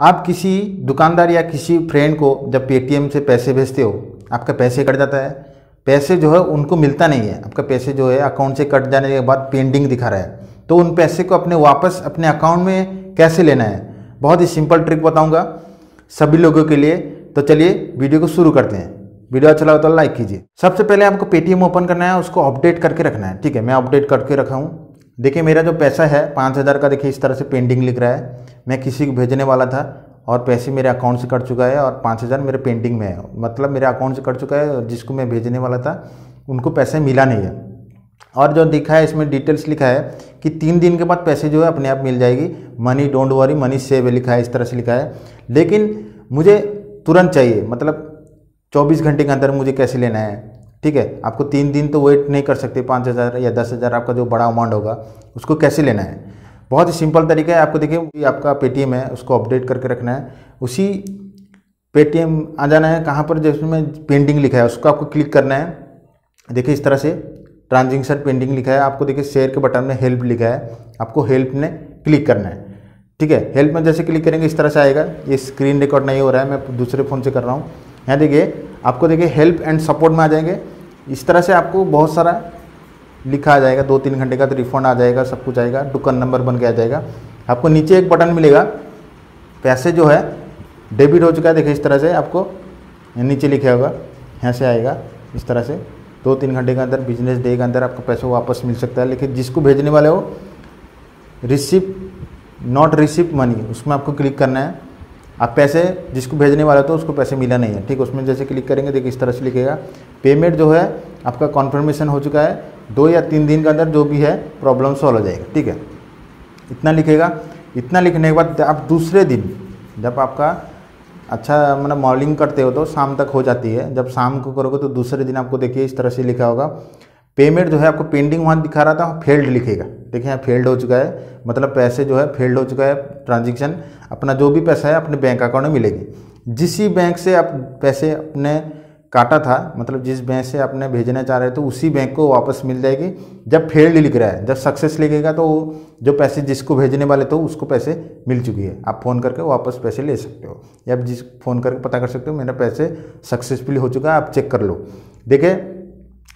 आप किसी दुकानदार या किसी फ्रेंड को जब पेटीएम से पैसे भेजते हो, आपका पैसे कट जाता है। पैसे जो है, उनको मिलता नहीं है। आपका पैसे जो है अकाउंट से कट जाने के बाद पेंडिंग दिखा रहा है। तो उन पैसे को अपने वापस, अपने अकाउंट में कैसे लेना है? बहुत ही सिंपल ट्रिक बताऊँगा सभी लोगों के लिए। तो चलिए वीडियो को शुरू करते हैं। वीडियो अच्छा लगा तो लाइक कीजिए। सबसे पहले आपको पेटीएम ओपन करना है, उसको अपडेट करके रखना है। ठीक है, मैं अपडेट करके रखा हूँ। देखिए, मेरा जो पैसा है, पाँच हज़ार का, देखिए, इस तरह से पेंडिंग लिख रहा है। मैं किसी को भेजने वाला था और पैसे मेरे अकाउंट से कट चुका है और पाँच हज़ार मेरे पेंडिंग में है। मतलब मेरे अकाउंट से कट चुका है और जिसको मैं भेजने वाला था, उनको पैसे मिला नहीं है। और जो दिखा है, इसमें डिटेल्स लिखा है कि तीन दिन के बाद पैसे जो है अपने आप मिल जाएगी। Money don't worry money save लिखा है, इस तरह से लिखा है। लेकिन मुझे तुरंत चाहिए मतलब 24 घंटे के अंदर मुझे कैसे लेना है? ठीक है, आपको तीन दिन तो वेट नहीं कर सकते, पाँच हज़ार या दस हज़ार आपका जो बड़ा अमाउंट होगा, उसको कैसे लेना है? बहुत ही सिंपल तरीका है। आपको देखिए आपका पेटीएम है, उसको अपडेट करके रखना है। उसी पेटीएम आ जाना है। कहाँ पर? जिसमें पेंडिंग लिखा है, उसको आपको क्लिक करना है। देखिए, इस तरह से ट्रांजेक्शन पेंडिंग लिखा है। आपको देखिए, शेयर के बटन में हेल्प लिखा है। आपको हेल्प में क्लिक करना है। ठीक है, हेल्प में जैसे क्लिक करेंगे, इस तरह से आएगा। ये स्क्रीन रिकॉर्ड नहीं हो रहा है, मैं दूसरे फ़ोन से कर रहा हूँ। यहाँ देखिए, आपको देखिए, हेल्प एंड सपोर्ट में आ जाएँगे। इस तरह से आपको बहुत सारा लिखा आ जाएगा, दो तीन घंटे का तो रिफंड आ जाएगा, सब कुछ आएगा, दुकान नंबर बन के आ जाएगा। आपको नीचे एक बटन मिलेगा, पैसे जो है डेबिट हो चुका है, देखिए इस तरह से आपको नीचे लिखा होगा, यहाँ से आएगा, इस तरह से। दो तीन घंटे के अंदर बिज़नेस डे के अंदर आपको पैसे वापस मिल सकता है, लेकिन जिसको भेजने वाले हो रिसिप नॉट रिसिप मनी उसमें आपको क्लिक करना है। आप पैसे जिसको भेजने वाले तो उसको पैसे मिला नहीं है, ठीक उसमें जैसे क्लिक करेंगे, देखिए इस तरह से लिखेगा। पेमेंट जो है, आपका कॉन्फर्मेशन हो चुका है दो या तीन दिन के अंदर जो भी है प्रॉब्लम सॉल्व हो जाएगा, ठीक है? इतना लिखेगा। इतना लिखने के बाद आप दूसरे दिन, जब आपका अच्छा मतलब मॉर्निंग करते हो तो शाम तक हो जाती है। जब शाम को करोगे तो दूसरे दिन आपको देखिए इस तरह से लिखा होगा। पेमेंट जो है आपको पेंडिंग वहाँ दिखा रहा था फेल्ड लिखेगा। देखिए, यहाँ फेल्ड हो चुका है। मतलब पैसे जो है फेल्ड हो चुका है ट्रांजेक्शन अपना जो भी पैसा है, अपने बैंक अकाउंट में मिलेगी। जिस बैंक से आप पैसे अपने काटा था मतलब जिस बैंक से आपने भेजना चाह रहे थे, उसी बैंक को वापस मिल जाएगी। जब फेल्ड लिख रहा है, जब सक्सेस लिखेगा तो जो पैसे जिसको भेजने वाले थे, उसको पैसे मिल चुकी है। आप फ़ोन करके वापस पैसे ले सकते हो। या आप जिस फ़ोन करके पता कर सकते हो, मेरा पैसे सक्सेसफुल हो चुका है, आप चेक कर लो। देखिए,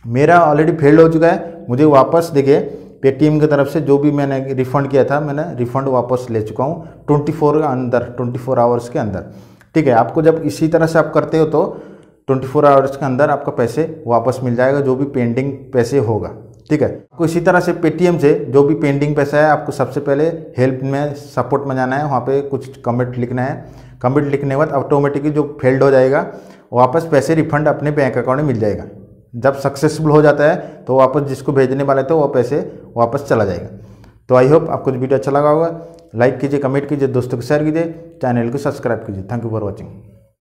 मेरा ऑलरेडी फेल्ड हो चुका है, मुझे वापस देखिए पेटीएम की तरफ़ से जो भी मैंने रिफ़ंड किया था, मैंने रिफ़ंड वापस ले चुका हूँ ट्वेंटी फोर के अंदर ट्वेंटी फोर आवर्स के अंदर। ठीक है, आपको जब इसी तरह से आप करते हो तो ट्वेंटी फोर आवर्स के अंदर आपका पैसे वापस मिल जाएगा, जो भी पेंडिंग पैसे होगा। ठीक है? आपको इसी तरह से पेटीएम से जो भी पेंडिंग पैसा है, आपको सबसे पहले हेल्प में, सपोर्ट में जाना है। वहाँ पे कुछ कमेंट लिखना है। कमेंट लिखने के बाद ऑटोमेटिकली जो फेल्ड हो जाएगा, वापस पैसे रिफंड अपने बैंक अकाउंट में मिल जाएगा। जब सक्सेसफुल हो जाता है तो वापस जिसको भेजने वाले थे, वो पैसे वापस चला जाएगा। तो आई होप आपको वीडियो अच्छा लगा होगा। लाइक कीजिए कमेंट कीजिए, दोस्तों को शेयर कीजिए चैनल को सब्सक्राइब कीजिए। Thank you for watching